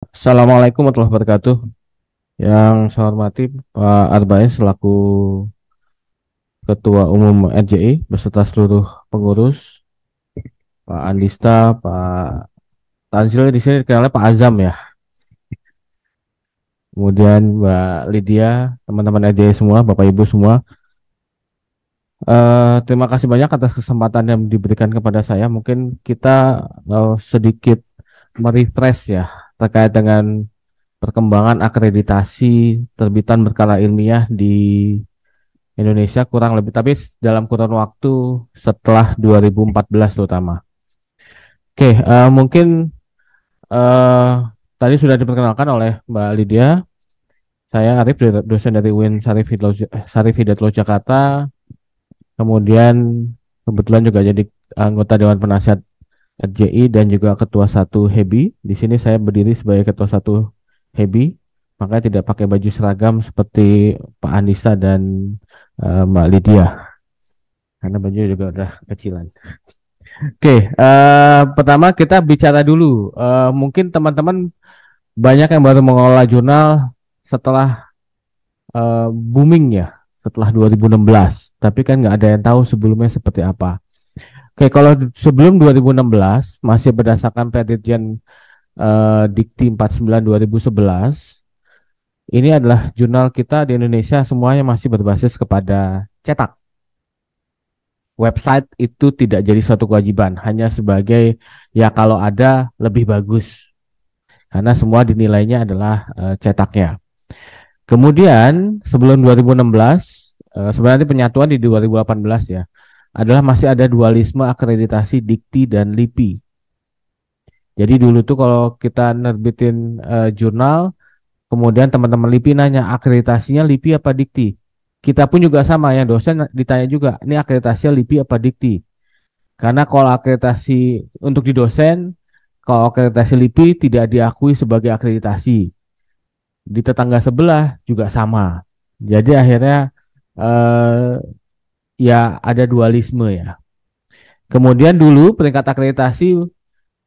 Assalamualaikum warahmatullahi wabarakatuh. Yang saya hormati Pak Arba'in selaku Ketua Umum RJI beserta seluruh pengurus, Pak Andista, Pak Tanzil di sini dikenalnya Pak Azam ya. Kemudian Mbak Lydia, teman-teman RJI semua, Bapak Ibu semua. Uh, terima kasih banyak atas kesempatan yang diberikan kepada saya. Mungkin kita uh, sedikit merefresh ya terkait dengan perkembangan akreditasi terbitan berkala ilmiah di Indonesia kurang lebih tapi dalam kurun waktu setelah 2014 terutama. Oke, uh, mungkin uh, tadi sudah diperkenalkan oleh Mbak Lydia. Saya Arif, dosen dari UIN Sarif Hidayatullah Jakarta. Kemudian kebetulan juga jadi anggota Dewan Penasihat RJI dan juga ketua satu Hebi. Di sini saya berdiri sebagai ketua satu Hebi, makanya tidak pakai baju seragam seperti Pak Andisa dan uh, Mbak Lydia. Karena baju juga udah kecilan. Oke, okay, uh, eh, pertama kita bicara dulu. Uh, mungkin teman-teman banyak yang baru mengelola jurnal setelah uh, booming ya, setelah 2016. Tapi kan nggak ada yang tahu sebelumnya seperti apa. Oke, kalau sebelum 2016 masih berdasarkan Penelitian uh, Dikti 49 2011 ini adalah jurnal kita di Indonesia semuanya masih berbasis kepada cetak. Website itu tidak jadi suatu kewajiban, hanya sebagai ya kalau ada lebih bagus. Karena semua dinilainya adalah uh, cetaknya. Kemudian sebelum 2016 uh, sebenarnya penyatuan di 2018 ya adalah masih ada dualisme akreditasi dikti dan lipi. Jadi dulu tuh kalau kita nerbitin uh, jurnal, kemudian teman-teman lipi nanya akreditasinya lipi apa dikti. Kita pun juga sama ya dosen ditanya juga, ini akreditasinya lipi apa dikti. Karena kalau akreditasi untuk di dosen, kalau akreditasi lipi tidak diakui sebagai akreditasi. Di tetangga sebelah juga sama. Jadi akhirnya eh, ya ada dualisme ya. Kemudian dulu peringkat akreditasi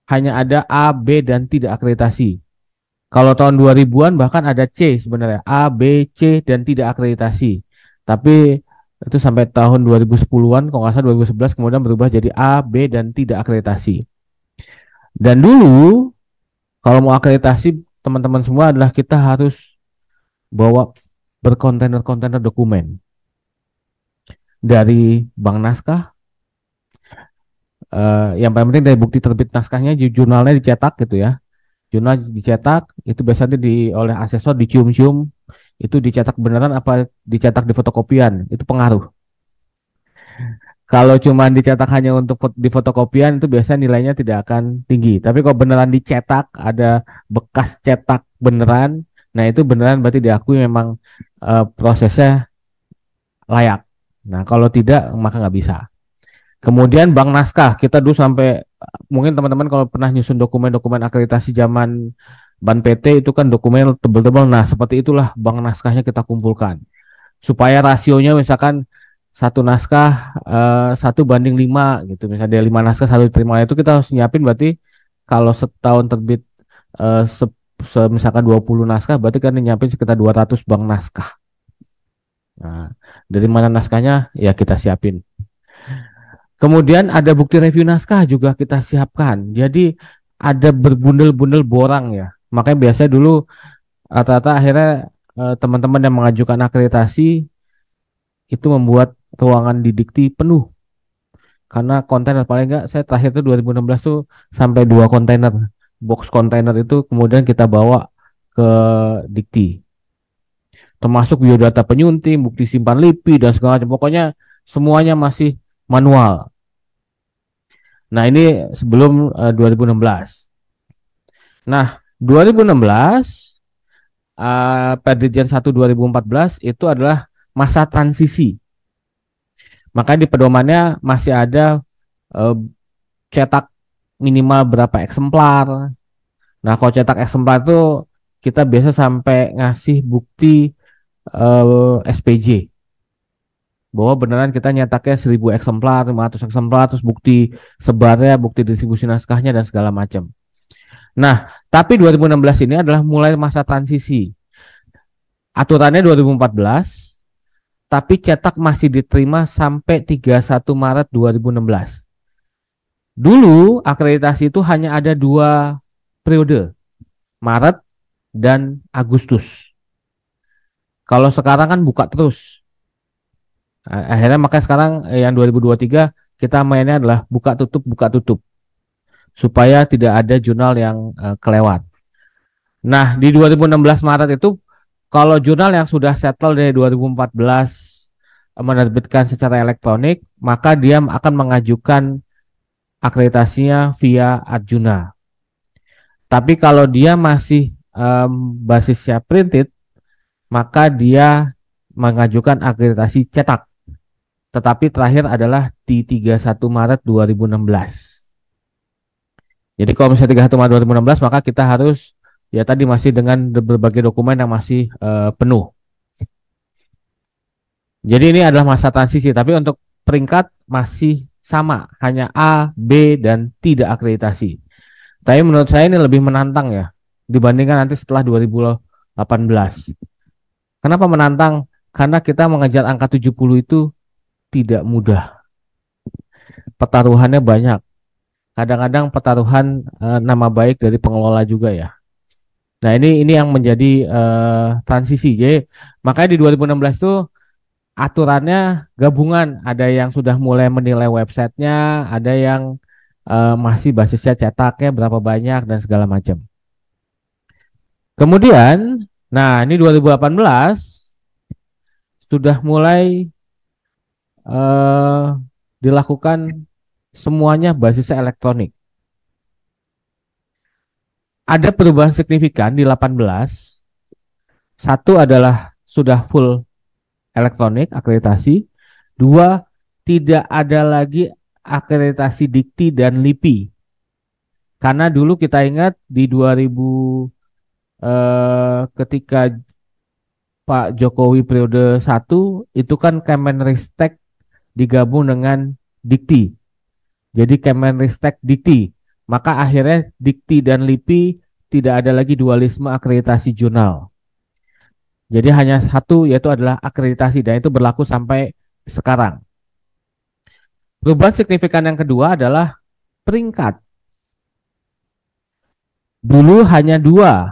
hanya ada A, B dan tidak akreditasi. Kalau tahun 2000-an bahkan ada C sebenarnya, A, B, C dan tidak akreditasi. Tapi itu sampai tahun 2010-an, kalau nggak salah 2011 kemudian berubah jadi A, B dan tidak akreditasi. Dan dulu kalau mau akreditasi teman-teman semua adalah kita harus bawa berkontainer-kontainer dokumen dari bank naskah. Uh, yang paling penting dari bukti terbit naskahnya jurnalnya dicetak gitu ya. Jurnal dicetak itu biasanya di oleh asesor dicium-cium itu dicetak beneran apa dicetak di fotokopian itu pengaruh. Kalau cuma dicetak hanya untuk di fotokopian itu biasanya nilainya tidak akan tinggi. Tapi kalau beneran dicetak ada bekas cetak beneran, nah itu beneran berarti diakui memang uh, prosesnya layak. Nah, kalau tidak maka nggak bisa. Kemudian bank naskah, kita dulu sampai mungkin teman-teman kalau pernah nyusun dokumen-dokumen akreditasi zaman Ban PT itu kan dokumen tebel-tebel. Nah, seperti itulah bank naskahnya kita kumpulkan. Supaya rasionya misalkan satu naskah uh, satu banding lima gitu. Misalnya lima naskah satu terima itu kita harus nyiapin berarti kalau setahun terbit uh, se, se, misalkan 20 naskah berarti kan nyiapin sekitar 200 bank naskah. Nah, dari mana naskahnya? Ya kita siapin. Kemudian ada bukti review naskah juga kita siapkan. Jadi ada berbundel-bundel borang ya. Makanya biasa dulu rata-rata akhirnya eh, teman-teman yang mengajukan akreditasi itu membuat ruangan didikti penuh. Karena kontainer paling enggak saya terakhir itu 2016 tuh sampai dua kontainer box kontainer itu kemudian kita bawa ke dikti termasuk biodata penyunting, bukti simpan LIPI dan segala macam. Pokoknya semuanya masih manual. Nah, ini sebelum uh, 2016. Nah, 2016 uh, Perdijen 1 2014 itu adalah masa transisi. Maka di pedomannya masih ada uh, cetak minimal berapa eksemplar. Nah, kalau cetak eksemplar itu kita biasa sampai ngasih bukti uh, eh, SPJ bahwa beneran kita nyataknya 1000 eksemplar, 500 eksemplar, terus bukti sebarnya, bukti distribusi naskahnya dan segala macam. Nah, tapi 2016 ini adalah mulai masa transisi. Aturannya 2014, tapi cetak masih diterima sampai 31 Maret 2016. Dulu akreditasi itu hanya ada dua periode, Maret dan Agustus. Kalau sekarang kan buka terus. Akhirnya makanya sekarang eh, yang 2023 kita mainnya adalah buka tutup buka tutup supaya tidak ada jurnal yang uh, kelewat. Nah, di 2016 Maret itu kalau jurnal yang sudah settle dari 2014 eh, menerbitkan secara elektronik, maka dia akan mengajukan akreditasinya via Arjuna. Tapi kalau dia masih um, basisnya printed, maka dia mengajukan akreditasi cetak. Tetapi terakhir adalah di 31 Maret 2016. Jadi kalau misalnya 31 Maret 2016 maka kita harus ya tadi masih dengan berbagai dokumen yang masih uh, penuh. Jadi ini adalah masa transisi, tapi untuk peringkat masih sama, hanya A, B, dan tidak akreditasi. Tapi menurut saya ini lebih menantang ya, dibandingkan nanti setelah 2018. Kenapa menantang? Karena kita mengejar angka 70 itu tidak mudah. Pertaruhannya banyak kadang-kadang pertaruhan uh, nama baik dari pengelola juga ya. Nah ini ini yang menjadi uh, transisi. Jadi makanya di 2016 itu aturannya gabungan. Ada yang sudah mulai menilai websitenya, ada yang uh, masih basisnya cetaknya berapa banyak dan segala macam. Kemudian, nah ini 2018 sudah mulai uh, dilakukan semuanya basisnya elektronik. Ada perubahan signifikan di 18. Satu adalah sudah full elektronik akreditasi. Dua, tidak ada lagi akreditasi dikti dan LIPI. Karena dulu kita ingat di 2000 eh, ketika Pak Jokowi periode 1 itu kan Kemenristek digabung dengan Dikti. Jadi Kemenristek Dikti. Maka akhirnya Dikti dan LIPI tidak ada lagi dualisme akreditasi jurnal. Jadi hanya satu yaitu adalah akreditasi dan itu berlaku sampai sekarang. Perubahan signifikan yang kedua adalah peringkat. Dulu hanya dua,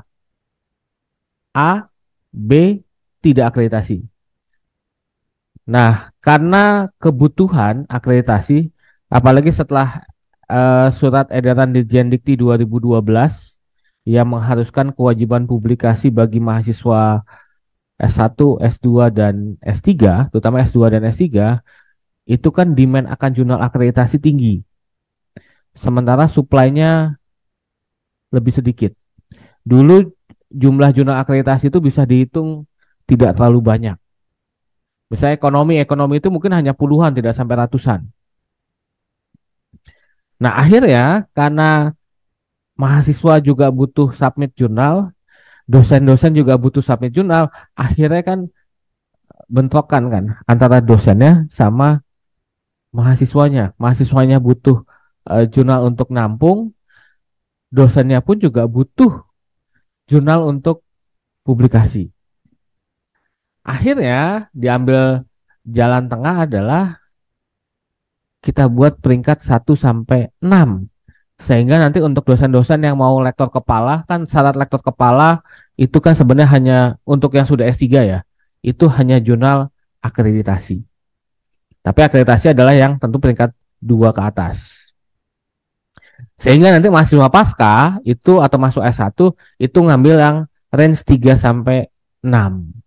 A, B, tidak akreditasi. Nah, karena kebutuhan akreditasi, Apalagi setelah uh, surat edaran Dirjen Dikti 2012 yang mengharuskan kewajiban publikasi bagi mahasiswa S1, S2 dan S3, terutama S2 dan S3, itu kan demand akan jurnal akreditasi tinggi. Sementara suplainya lebih sedikit. Dulu jumlah jurnal akreditasi itu bisa dihitung tidak terlalu banyak. Misalnya ekonomi, ekonomi itu mungkin hanya puluhan, tidak sampai ratusan. Nah, akhirnya karena mahasiswa juga butuh submit jurnal, dosen-dosen juga butuh submit jurnal, akhirnya kan bentrokan kan antara dosennya sama mahasiswanya. Mahasiswanya butuh uh, jurnal untuk nampung, dosennya pun juga butuh jurnal untuk publikasi. Akhirnya diambil jalan tengah adalah kita buat peringkat 1 sampai 6. Sehingga nanti untuk dosen-dosen yang mau lektor kepala kan syarat lektor kepala itu kan sebenarnya hanya untuk yang sudah S3 ya. Itu hanya jurnal akreditasi. Tapi akreditasi adalah yang tentu peringkat 2 ke atas. Sehingga nanti mahasiswa pasca itu atau masuk S1 itu ngambil yang range 3 sampai 6.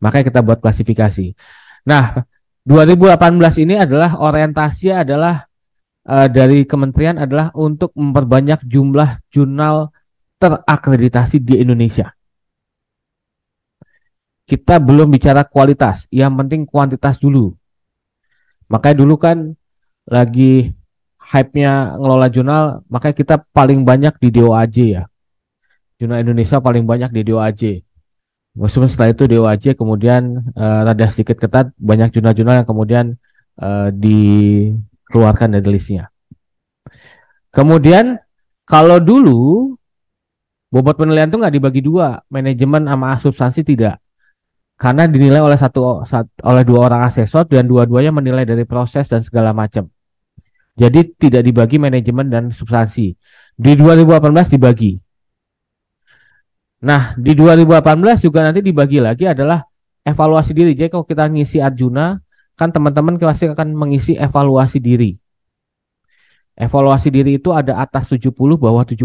Makanya kita buat klasifikasi. Nah, 2018 ini adalah orientasi adalah uh, dari kementerian adalah untuk memperbanyak jumlah jurnal terakreditasi di Indonesia. Kita belum bicara kualitas, yang penting kuantitas dulu. Makanya dulu kan lagi hype-nya ngelola jurnal, makanya kita paling banyak di DOAJ ya. Jurnal Indonesia paling banyak di DOAJ. Meskipun setelah itu DOAJ kemudian uh, rada sedikit ketat, banyak jurnal-jurnal yang kemudian uh, dikeluarkan dari listnya. Kemudian kalau dulu Bobot penilaian itu nggak dibagi dua, manajemen sama substansi tidak. Karena dinilai oleh satu oleh dua orang asesor dan dua-duanya menilai dari proses dan segala macam. Jadi tidak dibagi manajemen dan substansi. Di 2018 dibagi. Nah, di 2018 juga nanti dibagi lagi adalah evaluasi diri. Jadi kalau kita ngisi Arjuna, kan teman-teman pasti akan mengisi evaluasi diri. Evaluasi diri itu ada atas 70, bawah 70.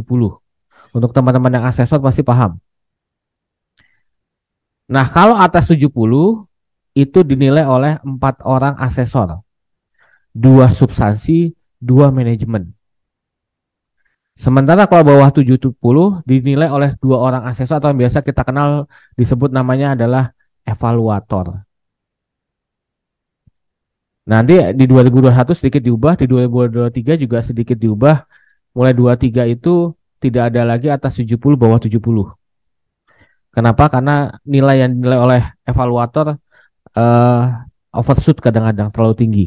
Untuk teman-teman yang asesor pasti paham. Nah, kalau atas 70 itu dinilai oleh empat orang asesor. Dua substansi, dua manajemen. Sementara kalau bawah 70 dinilai oleh dua orang asesor atau yang biasa kita kenal disebut namanya adalah evaluator. Nanti di 2021 sedikit diubah, di 2023 juga sedikit diubah. Mulai 23 itu tidak ada lagi atas 70 bawah 70. Kenapa? Karena nilai yang dinilai oleh evaluator uh, overshoot kadang-kadang terlalu tinggi.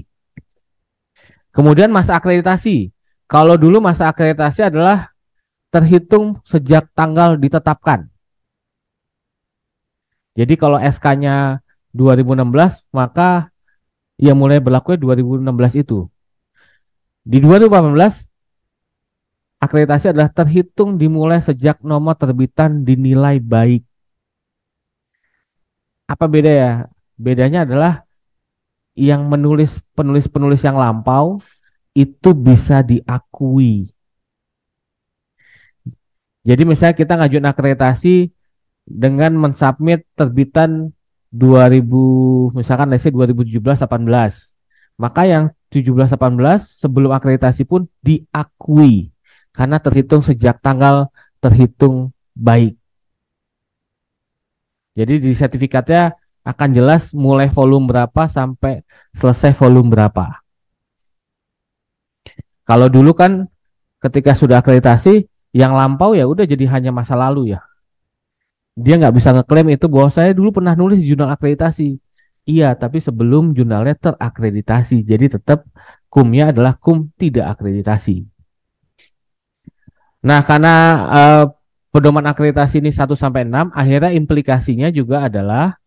Kemudian masa akreditasi. Kalau dulu masa akreditasi adalah terhitung sejak tanggal ditetapkan. Jadi kalau SK-nya 2016 maka ya mulai berlaku 2016 itu. Di 2018 akreditasi adalah terhitung dimulai sejak nomor terbitan dinilai baik. Apa beda ya? Bedanya adalah yang menulis penulis-penulis yang lampau itu bisa diakui. Jadi misalnya kita ngajuin akreditasi dengan mensubmit terbitan 2000 misalkan let's 2017 18. Maka yang 17 18 sebelum akreditasi pun diakui karena terhitung sejak tanggal terhitung baik. Jadi di sertifikatnya akan jelas mulai volume berapa sampai selesai volume berapa. Kalau dulu kan ketika sudah akreditasi yang lampau ya udah jadi hanya masa lalu ya. Dia nggak bisa ngeklaim itu bahwa saya dulu pernah nulis jurnal akreditasi. Iya, tapi sebelum jurnalnya terakreditasi. Jadi tetap kumnya adalah kum tidak akreditasi. Nah, karena uh, pedoman akreditasi ini 1 sampai 6, akhirnya implikasinya juga adalah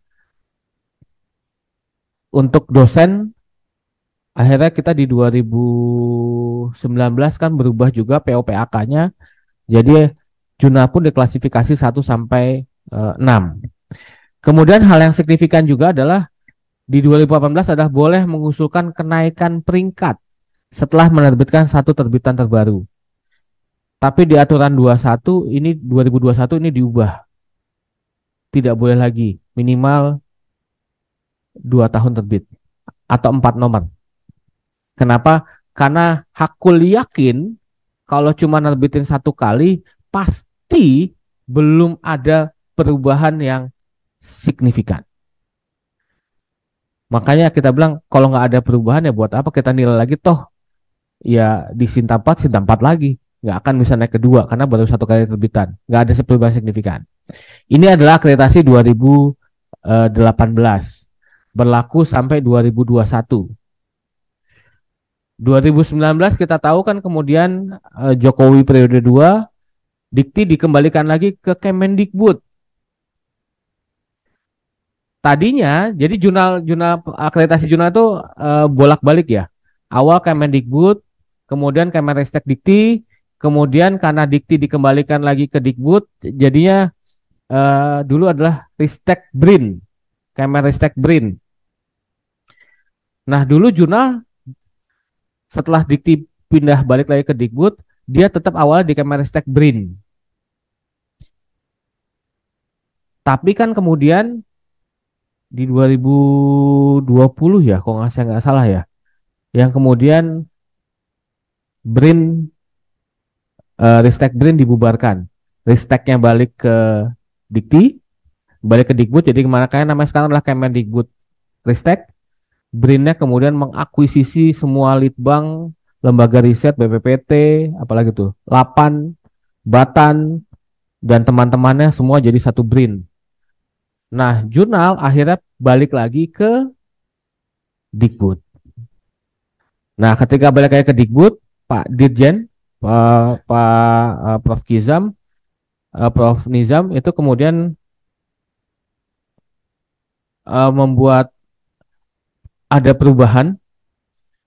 untuk dosen akhirnya kita di 2019 kan berubah juga POPAK-nya. Jadi jurnal pun diklasifikasi 1 sampai uh, eh, 6. Kemudian hal yang signifikan juga adalah di 2018 adalah boleh mengusulkan kenaikan peringkat setelah menerbitkan satu terbitan terbaru. Tapi di aturan 21 ini 2021 ini diubah. Tidak boleh lagi minimal dua tahun terbit atau empat nomor. Kenapa? Karena hakul yakin kalau cuma nerbitin satu kali pasti belum ada perubahan yang signifikan. Makanya kita bilang kalau nggak ada perubahan ya buat apa kita nilai lagi toh ya di Sinta 4, Sinta 4 lagi nggak akan bisa naik kedua karena baru satu kali terbitan nggak ada perubahan signifikan ini adalah akreditasi 2018 berlaku sampai 2021 2019 kita tahu kan kemudian uh, Jokowi periode 2 Dikti dikembalikan lagi ke Kemendikbud. Tadinya jadi jurnal jurnal akreditasi jurnal itu uh, bolak-balik ya. Awal Kemendikbud, kemudian Kemenristek Dikti, kemudian karena Dikti dikembalikan lagi ke Dikbud, jadinya uh, dulu adalah Ristek Brin, Kemenristek Brin. Nah, dulu jurnal setelah Dikti pindah balik lagi ke Dikbud, dia tetap awalnya di Kemenristek BRIN. Tapi kan kemudian di 2020 ya, kok nggak saya nggak salah ya, yang kemudian BRIN uh, Ristek BRIN dibubarkan, Risteknya balik ke Dikti, balik ke Dikbud, jadi ke mana kayak namanya sekarang adalah Kemendikbud Ristek, BRIN-nya kemudian mengakuisisi semua litbang, lembaga riset, BPPT, apalagi tuh, Lapan, Batan, dan teman-temannya semua jadi satu BRIN. Nah, jurnal akhirnya balik lagi ke Dikbud. Nah, ketika balik lagi ke Dikbud, Pak Dirjen, Pak, Pak uh, Prof Kizam uh, Prof Nizam itu kemudian uh, membuat ada perubahan.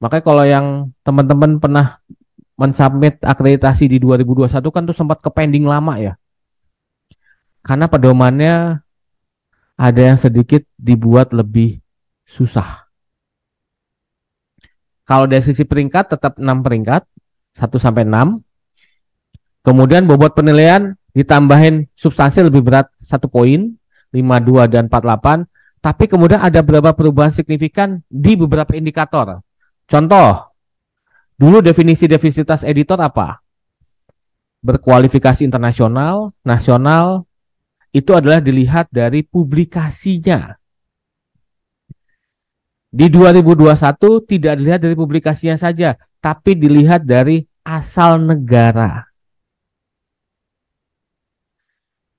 Makanya kalau yang teman-teman pernah mensubmit akreditasi di 2021 kan tuh sempat ke pending lama ya. Karena pedomannya ada yang sedikit dibuat lebih susah. Kalau dari sisi peringkat tetap 6 peringkat, 1 sampai 6. Kemudian bobot penilaian ditambahin substansi lebih berat 1 poin, 52 dan 48. Tapi kemudian ada beberapa perubahan signifikan di beberapa indikator. Contoh, dulu definisi defisitas editor apa? Berkualifikasi internasional, nasional, itu adalah dilihat dari publikasinya. Di 2021 tidak dilihat dari publikasinya saja, tapi dilihat dari asal negara.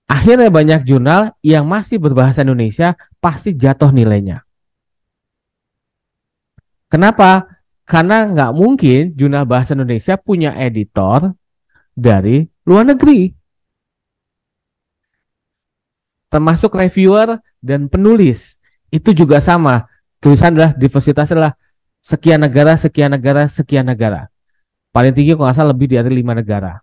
Akhirnya banyak jurnal yang masih berbahasa Indonesia pasti jatuh nilainya. Kenapa? Karena nggak mungkin jurnal bahasa Indonesia punya editor dari luar negeri. Termasuk reviewer dan penulis. Itu juga sama tulisan adalah diversitas adalah sekian negara, sekian negara, sekian negara. Paling tinggi kalau nggak salah lebih dari lima negara.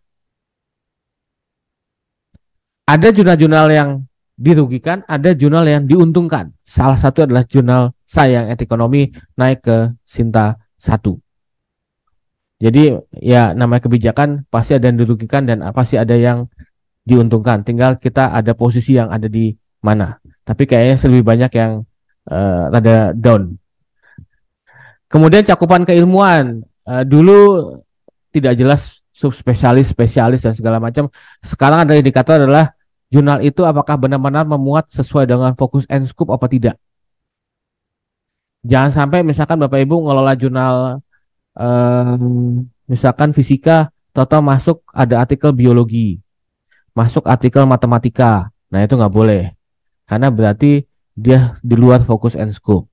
Ada jurnal-jurnal yang dirugikan, ada jurnal yang diuntungkan. Salah satu adalah jurnal saya yang ekonomi naik ke Sinta 1. Jadi ya namanya kebijakan pasti ada yang dirugikan dan pasti ada yang diuntungkan. Tinggal kita ada posisi yang ada di mana. Tapi kayaknya lebih banyak yang uh, rada down. Kemudian cakupan keilmuan uh, dulu tidak jelas subspesialis, spesialis dan segala macam. Sekarang ada indikator adalah jurnal itu apakah benar-benar memuat sesuai dengan fokus and scope apa tidak. Jangan sampai misalkan Bapak Ibu ngelola jurnal um, misalkan fisika, total masuk ada artikel biologi, masuk artikel matematika. Nah itu nggak boleh, karena berarti dia di luar fokus and scope.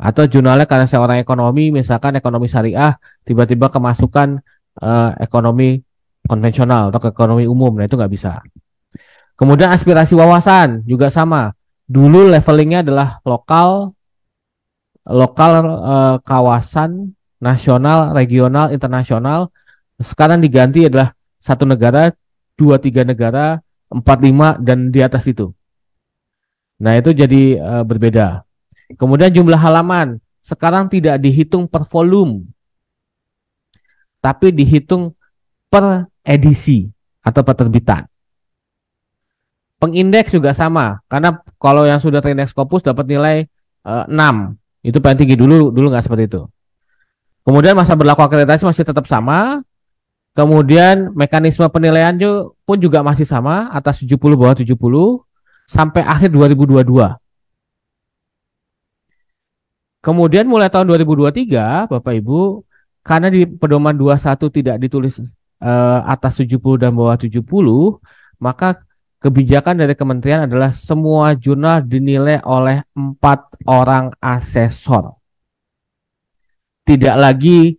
Atau jurnalnya karena saya orang ekonomi, misalkan ekonomi syariah, tiba-tiba kemasukan uh, ekonomi konvensional atau ekonomi umum, nah itu nggak bisa. Kemudian aspirasi wawasan juga sama. Dulu levelingnya adalah lokal, lokal uh, kawasan, nasional, regional, internasional. Sekarang diganti adalah satu negara, dua tiga negara, empat lima dan di atas itu. Nah, itu jadi uh, berbeda. Kemudian jumlah halaman sekarang tidak dihitung per volume, tapi dihitung per edisi atau penerbitan. Pengindeks juga sama, karena kalau yang sudah terindeks Scopus dapat nilai uh, eh, 6. Itu paling tinggi dulu, dulu nggak seperti itu. Kemudian masa berlaku akreditasi masih tetap sama. Kemudian mekanisme penilaian pun juga masih sama, atas 70 bawah 70 sampai akhir 2022. Kemudian mulai tahun 2023, Bapak Ibu, karena di pedoman 21 tidak ditulis uh, atas 70 dan bawah 70, maka kebijakan dari kementerian adalah semua jurnal dinilai oleh empat orang asesor. Tidak lagi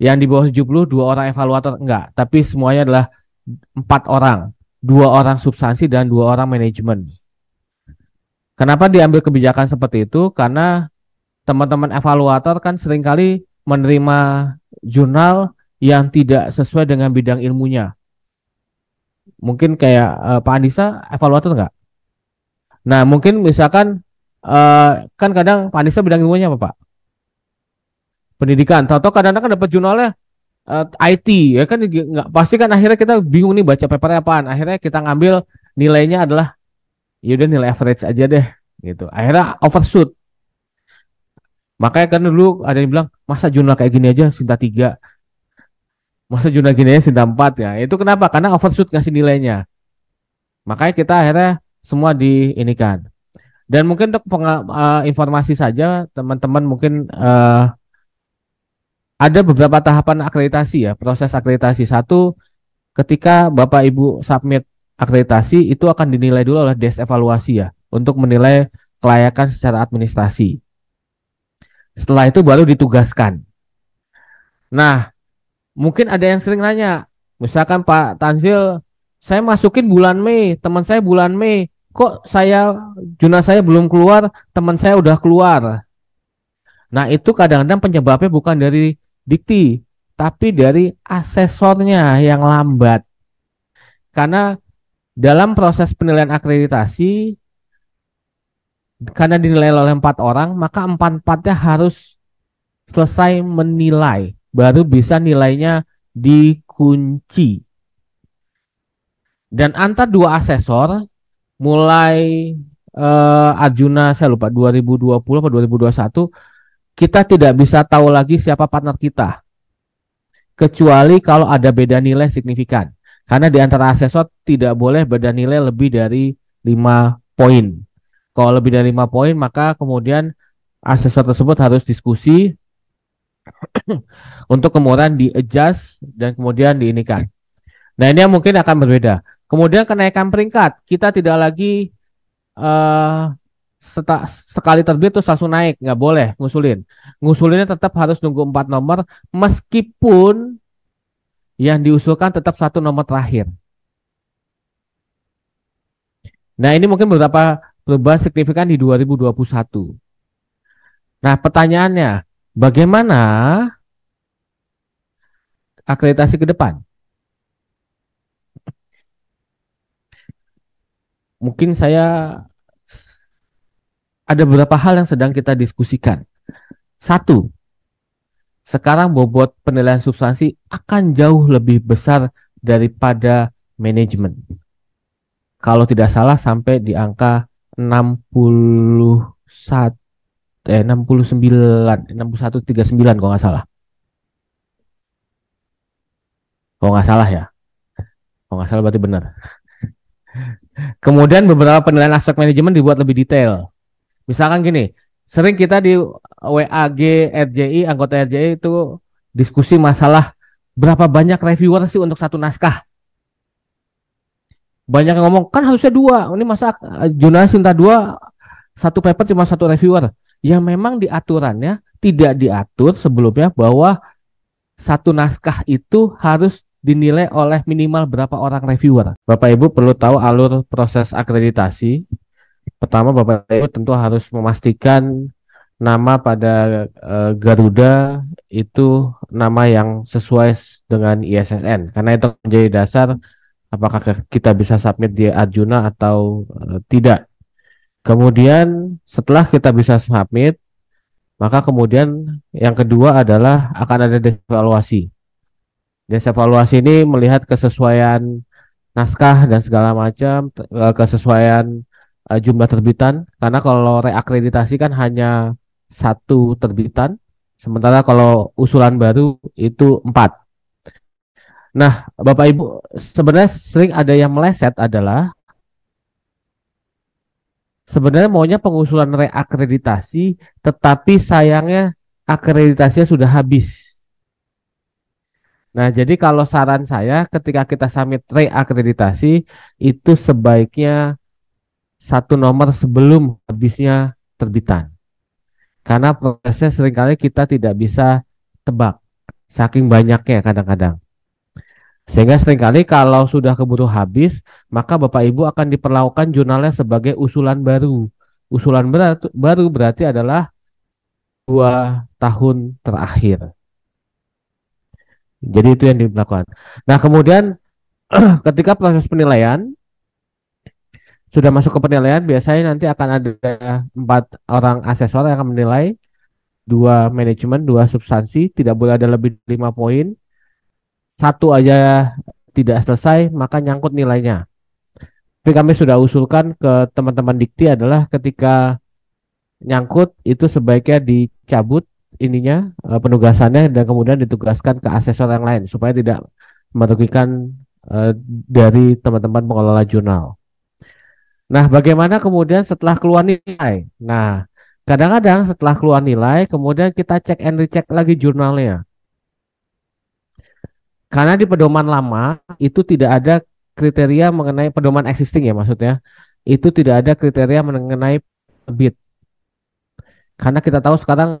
yang di bawah 70 dua orang evaluator enggak, tapi semuanya adalah empat orang dua orang substansi dan dua orang manajemen. Kenapa diambil kebijakan seperti itu? Karena teman-teman evaluator kan sering kali menerima jurnal yang tidak sesuai dengan bidang ilmunya. Mungkin kayak uh, Pak Andisa evaluator enggak? Nah mungkin misalkan uh, kan kadang Pak Andisa bidang ilmunya apa Pak? Pendidikan. Tahu-tahu kadang-kadang dapat jurnalnya uh, eh, IT ya kan nggak pasti kan akhirnya kita bingung nih baca papernya apaan akhirnya kita ngambil nilainya adalah yaudah nilai average aja deh gitu akhirnya overshoot makanya kan dulu ada yang bilang masa jurnal kayak gini aja Sinta tiga masa jurnal gini aja Sinta empat ya itu kenapa karena overshoot ngasih nilainya makanya kita akhirnya semua diinikan dan mungkin untuk uh, informasi saja teman-teman mungkin uh, ada beberapa tahapan akreditasi ya, proses akreditasi. Satu, ketika Bapak Ibu submit akreditasi itu akan dinilai dulu oleh des evaluasi ya untuk menilai kelayakan secara administrasi. Setelah itu baru ditugaskan. Nah, mungkin ada yang sering nanya, misalkan Pak Tanzil saya masukin bulan Mei, teman saya bulan Mei, kok saya jurnal saya belum keluar, teman saya udah keluar. Nah, itu kadang-kadang penyebabnya bukan dari dikti, tapi dari asesornya yang lambat. Karena dalam proses penilaian akreditasi, karena dinilai oleh empat orang, maka empat-empatnya harus selesai menilai, baru bisa nilainya dikunci. Dan antar dua asesor mulai uh, Arjuna saya lupa 2020 atau 2021 kita tidak bisa tahu lagi siapa partner kita. Kecuali kalau ada beda nilai signifikan. Karena di antara asesor tidak boleh beda nilai lebih dari 5 poin. Kalau lebih dari 5 poin maka kemudian asesor tersebut harus diskusi untuk kemudian di adjust dan kemudian diinikan. Nah ini yang mungkin akan berbeda. Kemudian kenaikan peringkat, kita tidak lagi uh, seta, sekali terbit terus langsung naik, nggak boleh ngusulin. Ngusulinnya tetap harus nunggu empat nomor, meskipun yang diusulkan tetap satu nomor terakhir. Nah ini mungkin beberapa perubahan signifikan di 2021. Nah pertanyaannya, bagaimana akreditasi ke depan? mungkin saya ada beberapa hal yang sedang kita diskusikan. Satu, sekarang bobot penilaian substansi akan jauh lebih besar daripada manajemen. Kalau tidak salah sampai di angka 61 eh 69 61 39 kalau nggak salah. Kalau nggak salah ya. Kalau nggak salah berarti benar. Kemudian beberapa penilaian aspek manajemen dibuat lebih detail. Misalkan gini, sering kita di WAG RJI, anggota RJI itu diskusi masalah berapa banyak reviewer sih untuk satu naskah. Banyak yang ngomong, kan harusnya dua. Ini masa jurnalis minta dua, satu paper cuma satu reviewer. Yang memang di aturannya tidak diatur sebelumnya bahwa satu naskah itu harus dinilai oleh minimal berapa orang reviewer. Bapak Ibu perlu tahu alur proses akreditasi. Pertama Bapak Ibu tentu harus memastikan nama pada uh, Garuda itu nama yang sesuai dengan ISSN karena itu menjadi dasar apakah kita bisa submit di Arjuna atau uh, tidak. Kemudian setelah kita bisa submit, maka kemudian yang kedua adalah akan ada evaluasi. Desa evaluasi ini melihat kesesuaian naskah dan segala macam, eh, kesesuaian uh, jumlah terbitan. Karena kalau reakreditasi kan hanya satu terbitan, sementara kalau usulan baru itu empat. Nah, Bapak Ibu, sebenarnya sering ada yang meleset adalah sebenarnya maunya pengusulan reakreditasi, tetapi sayangnya akreditasinya sudah habis. Nah, jadi kalau saran saya ketika kita summit reakreditasi itu sebaiknya satu nomor sebelum habisnya terbitan. Karena prosesnya sering kali kita tidak bisa tebak saking banyaknya kadang-kadang. Sehingga sering kali kalau sudah keburu habis, maka Bapak Ibu akan diperlakukan jurnalnya sebagai usulan baru. Usulan baru berarti adalah dua tahun terakhir. Jadi itu yang dilakukan. Nah kemudian ketika proses penilaian sudah masuk ke penilaian, biasanya nanti akan ada empat orang asesor yang akan menilai dua manajemen, dua substansi, tidak boleh ada lebih lima poin. Satu aja tidak selesai, maka nyangkut nilainya. Tapi kami sudah usulkan ke teman-teman dikti adalah ketika nyangkut itu sebaiknya dicabut ininya uh, penugasannya dan kemudian ditugaskan ke asesor yang lain supaya tidak merugikan uh, dari teman-teman pengelola jurnal. Nah, bagaimana kemudian setelah keluar nilai? Nah, kadang-kadang setelah keluar nilai, kemudian kita cek and recheck lagi jurnalnya. Karena di pedoman lama itu tidak ada kriteria mengenai pedoman existing ya maksudnya. Itu tidak ada kriteria mengenai terbit. Karena kita tahu sekarang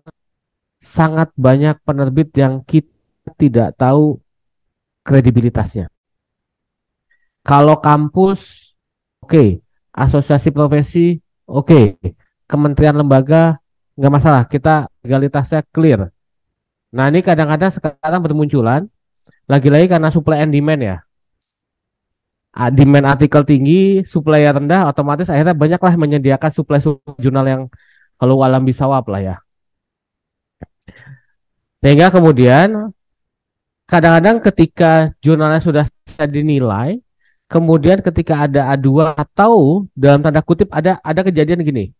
sangat banyak penerbit yang kita tidak tahu kredibilitasnya. Kalau kampus, oke. Okay. Asosiasi profesi, oke. Okay. Kementerian lembaga, nggak masalah. Kita legalitasnya clear. Nah ini kadang-kadang sekarang bermunculan, lagi-lagi karena supply and demand ya. Demand artikel tinggi, supply rendah, otomatis akhirnya banyaklah menyediakan supply jurnal yang kalau alam bisawab lah ya. Sehingga kemudian kadang-kadang ketika jurnalnya sudah dinilai, kemudian ketika ada aduan atau dalam tanda kutip ada ada kejadian gini.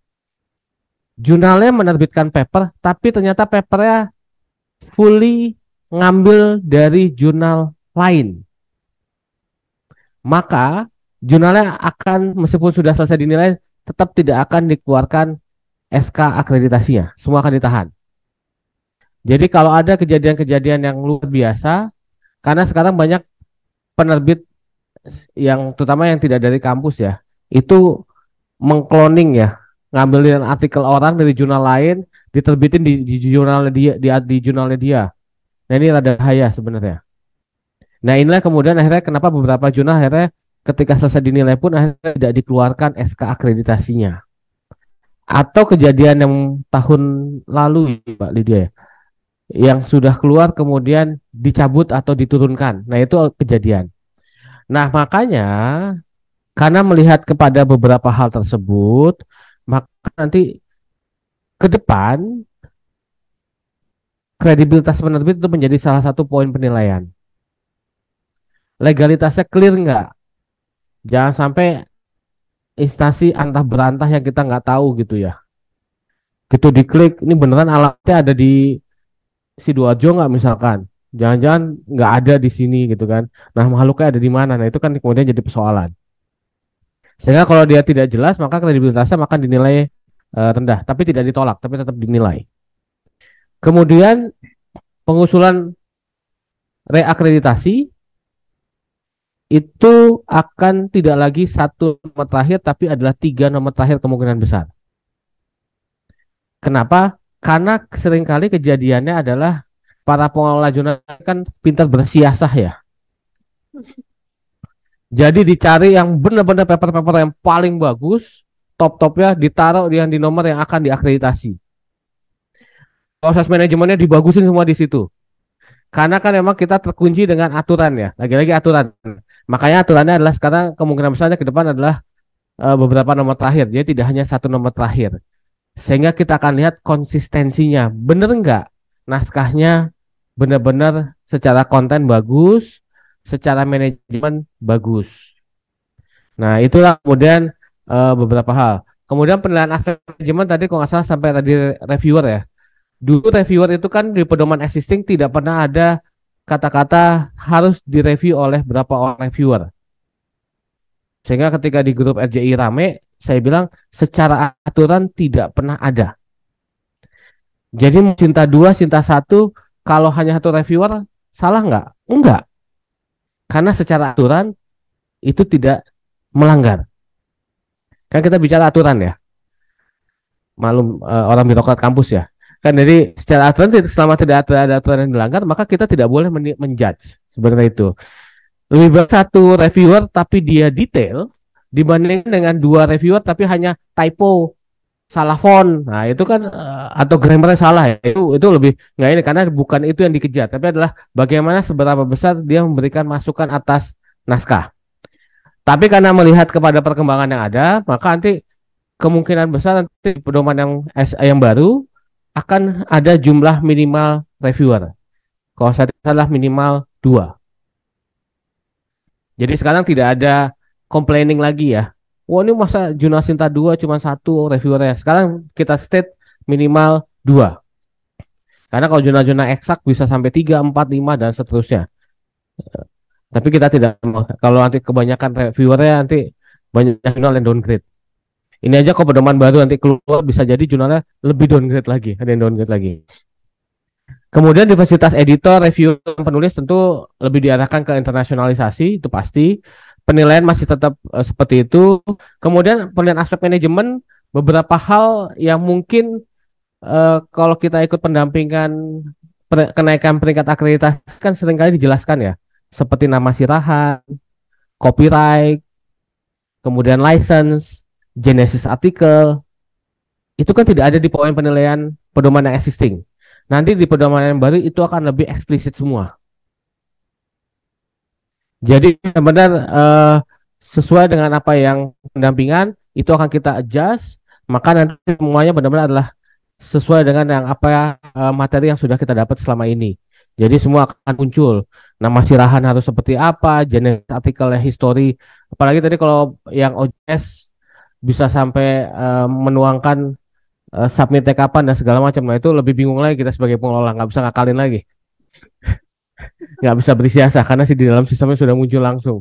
Jurnalnya menerbitkan paper, tapi ternyata papernya fully ngambil dari jurnal lain. Maka jurnalnya akan meskipun sudah selesai dinilai tetap tidak akan dikeluarkan SK akreditasinya. Semua akan ditahan. Jadi kalau ada kejadian-kejadian yang luar biasa, karena sekarang banyak penerbit yang terutama yang tidak dari kampus ya, itu mengkloning ya, ngambilin artikel orang dari jurnal lain, diterbitin di, di jurnalnya dia, di, di jurnalnya dia. Nah ini rada bahaya sebenarnya. Nah inilah kemudian akhirnya kenapa beberapa jurnal akhirnya ketika selesai dinilai pun akhirnya tidak dikeluarkan SK akreditasinya. Atau kejadian yang tahun lalu Pak Lydia ya, yang sudah keluar kemudian dicabut atau diturunkan. Nah, itu kejadian. Nah, makanya karena melihat kepada beberapa hal tersebut, maka nanti ke depan kredibilitas penerbit itu menjadi salah satu poin penilaian. Legalitasnya clear nggak? Jangan sampai instansi antah berantah yang kita nggak tahu gitu ya. Gitu diklik, ini beneran alatnya ada di sidoarjo nggak misalkan jangan-jangan nggak ada di sini gitu kan nah makhluknya ada di mana nah itu kan kemudian jadi persoalan sehingga kalau dia tidak jelas maka kredibilitasnya akan dinilai uh, rendah tapi tidak ditolak tapi tetap dinilai kemudian pengusulan reakreditasi itu akan tidak lagi satu nomor terakhir tapi adalah tiga nomor terakhir kemungkinan besar kenapa karena sering kali kejadiannya adalah para pengelola jurnal kan pintar bersiasah ya. Jadi dicari yang benar-benar paper-paper yang paling bagus, top-topnya ditaruh yang di nomor yang akan diakreditasi. Proses manajemennya dibagusin semua di situ. Karena kan memang kita terkunci dengan aturan ya, lagi-lagi aturan. Makanya aturannya adalah sekarang kemungkinan besarnya ke depan adalah uh, beberapa nomor terakhir. Jadi tidak hanya satu nomor terakhir sehingga kita akan lihat konsistensinya bener nggak naskahnya benar-benar secara konten bagus secara manajemen bagus nah itulah kemudian uh, beberapa hal kemudian penilaian aspek manajemen tadi kalau nggak salah sampai tadi reviewer ya dulu reviewer itu kan di pedoman existing tidak pernah ada kata-kata harus direview oleh berapa orang reviewer sehingga ketika di grup RJI rame saya bilang secara aturan tidak pernah ada. Jadi cinta dua, cinta satu, kalau hanya satu reviewer, salah nggak? Enggak. Karena secara aturan itu tidak melanggar. Kan kita bicara aturan ya. Malum uh, orang birokrat kampus ya. Kan jadi secara aturan selama tidak ada aturan yang dilanggar, maka kita tidak boleh menjudge. Sebenarnya itu. Lebih baik satu reviewer tapi dia detail dibandingkan dengan dua reviewer tapi hanya typo salah font. Nah itu kan uh, atau grammarnya salah ya. Itu itu lebih nggak ini karena bukan itu yang dikejar. Tapi adalah bagaimana seberapa besar dia memberikan masukan atas naskah. Tapi karena melihat kepada perkembangan yang ada maka nanti kemungkinan besar nanti pedoman yang yang baru akan ada jumlah minimal reviewer kalau saya salah minimal dua jadi sekarang tidak ada complaining lagi ya. Wah ini masa Juna Sinta 2 cuma satu reviewernya. Sekarang kita state minimal dua. Karena kalau zona-zona eksak bisa sampai 3, 4, 5 dan seterusnya. Tapi kita tidak kalau nanti kebanyakan reviewernya nanti banyak jurnal yang downgrade. Ini aja kok pedoman baru nanti keluar bisa jadi jurnalnya lebih downgrade lagi, ada yang downgrade lagi. Kemudian diversitas editor, review penulis tentu lebih diarahkan ke internasionalisasi itu pasti penilaian masih tetap uh, seperti itu. Kemudian penilaian aspek manajemen beberapa hal yang mungkin uh, kalau kita ikut pendampingan kenaikan peringkat akreditasi kan sering kali dijelaskan ya, seperti nama sirahan, copyright, kemudian license, genesis artikel, itu kan tidak ada di poin penilaian pedoman yang existing. Nanti di pedoman yang baru itu akan lebih eksplisit semua. Jadi benar-benar uh, sesuai dengan apa yang pendampingan itu akan kita adjust, maka nanti semuanya benar-benar adalah sesuai dengan yang apa uh, materi yang sudah kita dapat selama ini. Jadi semua akan muncul. Nama sirahan harus seperti apa, jenis artikelnya history. Apalagi tadi kalau yang OJS bisa sampai uh, menuangkan uh, submitnya kapan dan segala macam. Nah itu lebih bingung lagi kita sebagai pengelola nggak bisa ngakalin lagi. nggak bisa bersiasa karena sih di dalam sistemnya sudah muncul langsung.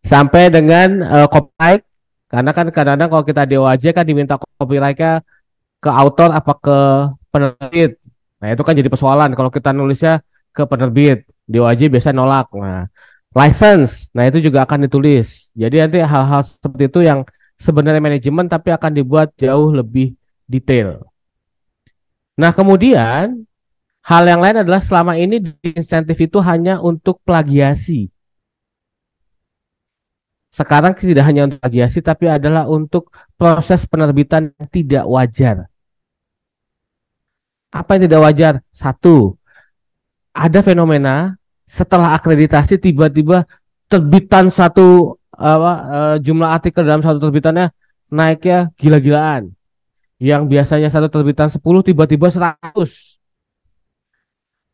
Sampai dengan uh, copyright karena kan kadang-kadang kalau kita DOAJ kan diminta copyrightnya ke autor apa ke penerbit Nah, itu kan jadi persoalan kalau kita nulisnya ke penerbit. DOAJ biasa nolak. Nah, license. Nah, itu juga akan ditulis. Jadi nanti hal-hal seperti itu yang sebenarnya manajemen tapi akan dibuat jauh lebih detail. Nah, kemudian hal yang lain adalah selama ini insentif itu hanya untuk plagiasi. Sekarang tidak hanya untuk plagiasi tapi adalah untuk proses penerbitan yang tidak wajar. Apa yang tidak wajar? Satu, ada fenomena setelah akreditasi tiba-tiba terbitan satu apa, uh, jumlah artikel dalam satu terbitannya naiknya gila-gilaan. Yang biasanya satu terbitan 10 tiba-tiba 100.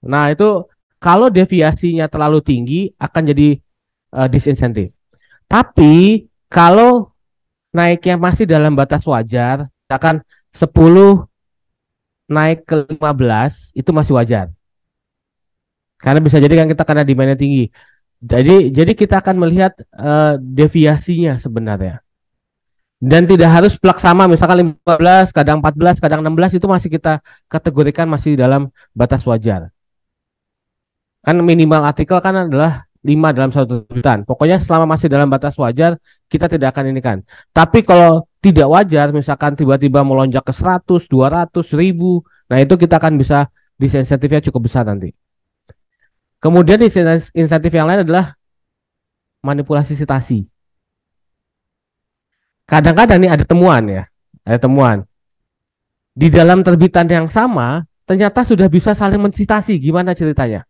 Nah, itu kalau deviasinya terlalu tinggi akan jadi uh, disinsentif. Tapi kalau naiknya masih dalam batas wajar, akan 10 naik ke 15 itu masih wajar. Karena bisa jadi kan kita karena demandnya tinggi. Jadi jadi kita akan melihat uh, deviasinya sebenarnya. Dan tidak harus plak sama misalkan 15, kadang 14, kadang 16 itu masih kita kategorikan masih dalam batas wajar. Kan minimal artikel kan adalah 5 dalam satu tuntutan. Pokoknya selama masih dalam batas wajar kita tidak akan ini kan. Tapi kalau tidak wajar misalkan tiba-tiba melonjak ke 100, 200, 1000 nah itu kita akan bisa disinsentifnya cukup besar nanti kemudian insentif yang lain adalah manipulasi citasi kadang-kadang nih ada temuan ya ada temuan. Di dalam terbitan yang sama ternyata sudah bisa saling mencitasi gimana ceritanya?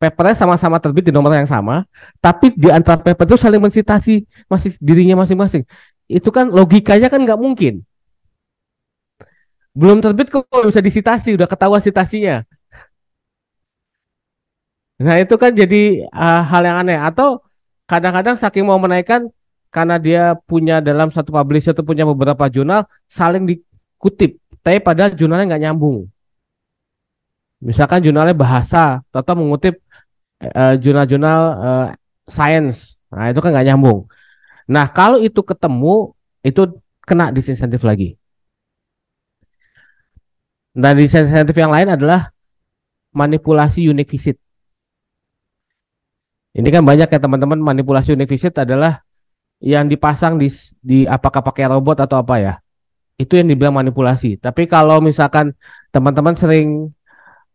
Papernya sama-sama terbit di nomor yang sama, tapi di antara paper itu saling mencitasi masih dirinya masing-masing. Itu kan logikanya kan nggak mungkin. Belum terbit kok bisa disitasi, udah ketahuan sitasinya. Nah itu kan jadi uh, hal yang aneh. Atau kadang-kadang saking mau menaikkan karena dia punya dalam satu publisher itu punya beberapa jurnal saling dikutip, tapi pada jurnalnya nggak nyambung. Misalkan jurnalnya bahasa, atau mengutip uh, jurnal-jurnal uh, science, nah itu kan nggak nyambung. Nah, kalau itu ketemu, itu kena disinsentif lagi. Nah, disinsentif yang lain adalah manipulasi unique visit. Ini kan banyak ya teman-teman manipulasi unique visit adalah yang dipasang di, di apakah pakai robot atau apa ya. Itu yang dibilang manipulasi. Tapi kalau misalkan teman-teman sering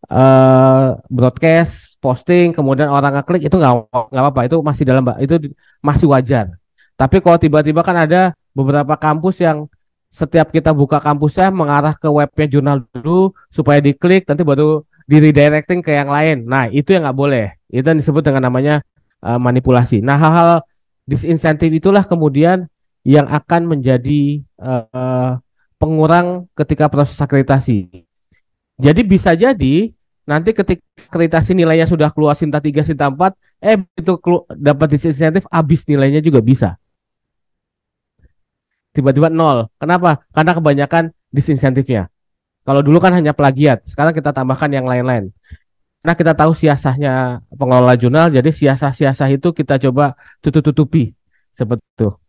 uh, broadcast, posting, kemudian orang ngeklik itu nggak nggak apa-apa. Itu masih dalam itu masih wajar. Tapi kalau tiba-tiba kan ada beberapa kampus yang setiap kita buka kampusnya mengarah ke webnya jurnal dulu supaya diklik nanti baru di redirecting ke yang lain. Nah itu yang nggak boleh. Itu yang disebut dengan namanya uh, manipulasi. Nah hal-hal disinsentif itulah kemudian yang akan menjadi uh, pengurang ketika proses akreditasi. Jadi bisa jadi nanti ketika akreditasi nilainya sudah keluar Sinta 3, Sinta 4, eh itu dapat disinsentif habis nilainya juga bisa tiba-tiba nol. Kenapa? Karena kebanyakan disinsentifnya. Kalau dulu kan hanya plagiat, sekarang kita tambahkan yang lain-lain. Karena kita tahu siasahnya pengelola jurnal, jadi siasah-siasah itu kita coba tutup-tutupi itu.